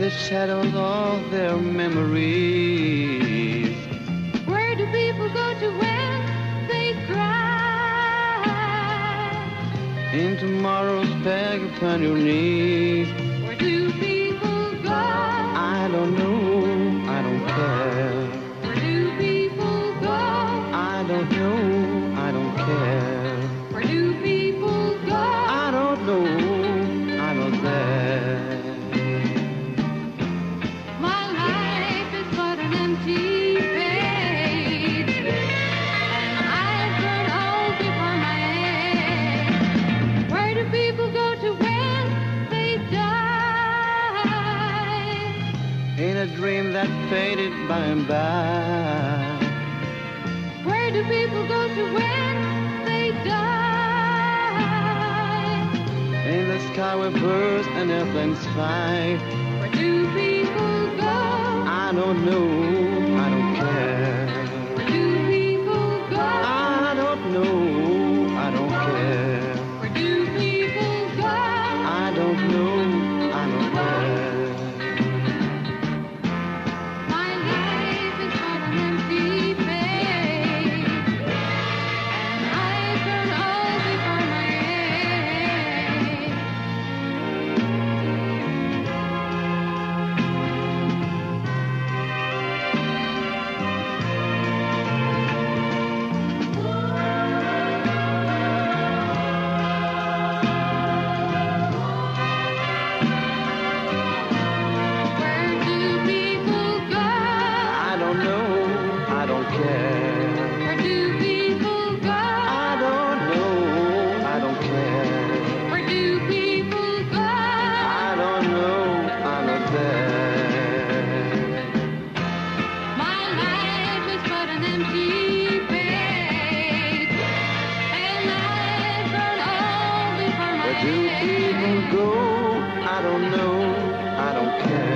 the shadows of their memories. Where do people go to when they cry? In tomorrow's bag upon your knees. dream that faded by and by. Where do people go to when they die? In the sky where birds and airplanes fly. can go. I don't know. I don't care.